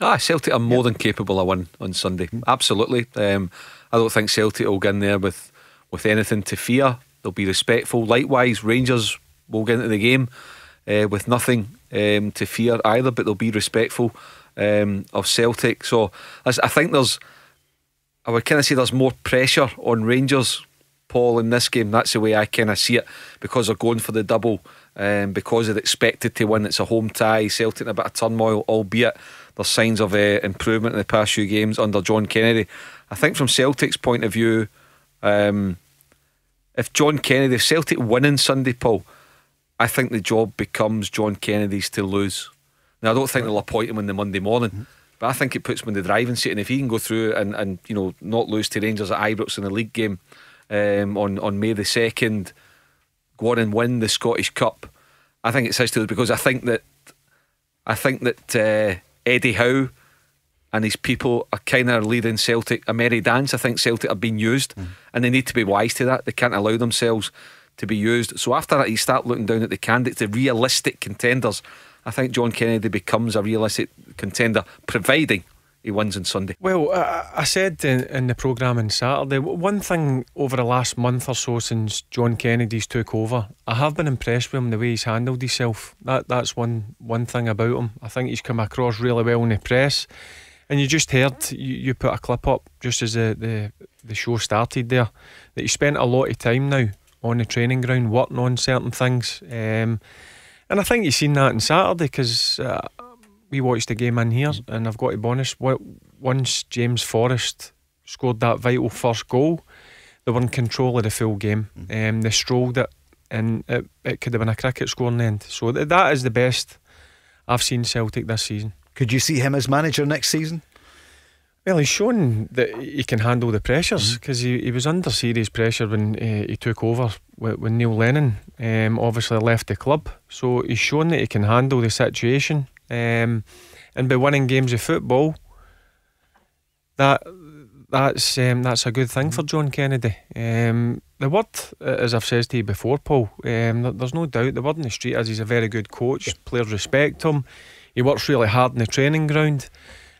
Ah, Celtic are more yep. than capable of one on Sunday. Absolutely. Um, I don't think Celtic will get in there with, with anything to fear. They'll be respectful. Likewise, Rangers will get into the game uh, with nothing um, to fear either, but they'll be respectful um, of Celtic. So I think there's, I would kind of say there's more pressure on Rangers, Paul, in this game. That's the way I kind of see it because they're going for the double, um, because they're expected to win. It's a home tie. Celtic in a bit of turmoil, albeit there's signs of uh, improvement in the past few games under John Kennedy. I think from Celtic's point of view, um, if John Kennedy, if Celtic winning Sunday, Paul, I think the job becomes John Kennedy's to lose. Now, I don't think they'll appoint him on the Monday morning, mm-hmm. but I think it puts him in the driving seat. And if he can go through and, and you know not lose to Rangers at Ibrox in the league game um, on on May the second, go on and win the Scottish Cup, I think it's his to us because I think that I think that uh, Eddie Howe and his people are kind of leading Celtic a merry dance. I think Celtic are being used, mm. and they need to be wise to that. They can't allow themselves to be used. So after that, you start looking down at the candidates, the realistic contenders. I think John Kennedy becomes a realistic contender, providing he wins on Sunday. Well, I said in, in the programme on Saturday, one thing over the last month or so since John Kennedy's took over, I have been impressed with him the way he's handled himself. That that's one one thing about him. I think he's come across really well in the press. And you just heard you, you put a clip up just as the, the the show started there that he spent a lot of time now on the training ground working on certain things. Um, and I think you've seen that on Saturday because uh, we watched the game in here, and I've got to be honest, once James Forrest scored that vital first goal, they were in control of the full game. Mm. Um, they strolled it, and it, it could have been a cricket scoring end. So th- that is the best I've seen Celtic this season. Could you see him as manager next season? Well, he's shown that he can handle the pressures because mm-hmm. he, he was under serious pressure when uh, he took over when Neil Lennon um, obviously left the club. So he's shown that he can handle the situation. Um, and by winning games of football, that that's um, that's a good thing for John Kennedy. Um, the word, as I've said to you before, Paul, um, there's no doubt the word in the street is he's a very good coach. Yeah. Players respect him. He works really hard in the training ground.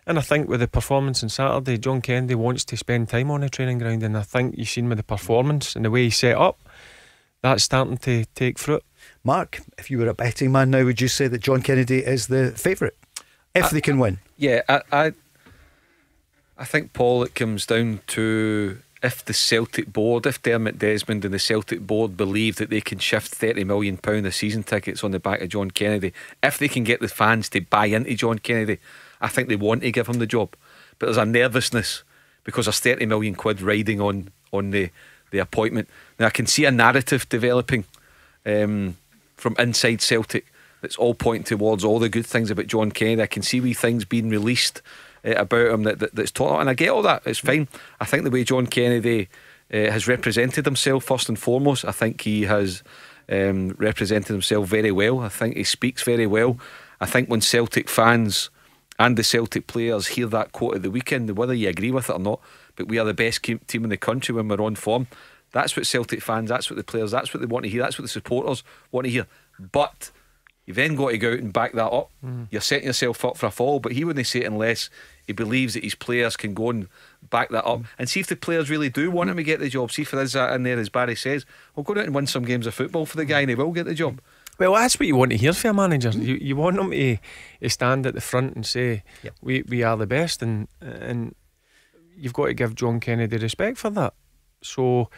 And I think with the performance on Saturday, John Kennedy wants to spend time on the training ground. And I think you've seen with the performance and the way he set up, that's starting to take fruit. Mark, if you were a betting man now, would you say that John Kennedy is the favourite if I, they can win? Yeah, I, I, I think Paul. It comes down to if the Celtic board, if Dermot Desmond and the Celtic board believe that they can shift thirty million pound of season tickets on the back of John Kennedy, if they can get the fans to buy into John Kennedy, I think they want to give him the job. But there's a nervousness because there's 30 million quid riding on on the, the appointment. Now I can see a narrative developing um, from inside Celtic that's all pointing towards all the good things about John Kennedy. I can see wee things being released uh, about him that, that, that's taught, and I get all that. It's fine. I think the way John Kennedy uh, has represented himself first and foremost, I think he has um, represented himself very well. I think he speaks very well. I think when Celtic fans and the Celtic players hear that quote at the weekend, whether you agree with it or not, but we are the best team in the country when we're on form. That's what Celtic fans, that's what the players, that's what they want to hear, that's what the supporters want to hear. But you've then got to go out and back that up. Mm. You're setting yourself up for a fall, but he wouldn't say it unless he believes that his players can go and back that up mm. and see if the players really do want him to get the job. See if there is that in there, as Barry says. We'll go out and win some games of football for the guy and he will get the job. Well, that's what you want to hear from a manager. You you want them to, to stand at the front and say, yep. "We we are the best," and and you've got to give John Kennedy respect for that. So,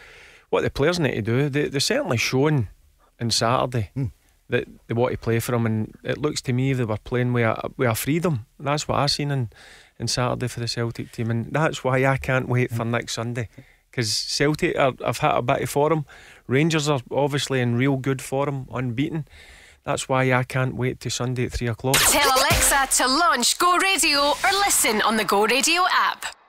what the players need to do, they they certainly shown on Saturday mm. that they want to play for him, and it looks to me they were playing with a, with a freedom. That's what I've seen in, in Saturday for the Celtic team, and that's why I can't wait mm. for next Sunday because Celtic are, have hit a bit of form. Rangers are obviously in real good form, unbeaten. That's why I can't wait to Sunday at three o'clock. Tell Alexa to launch Go Radio or listen on the Go Radio app.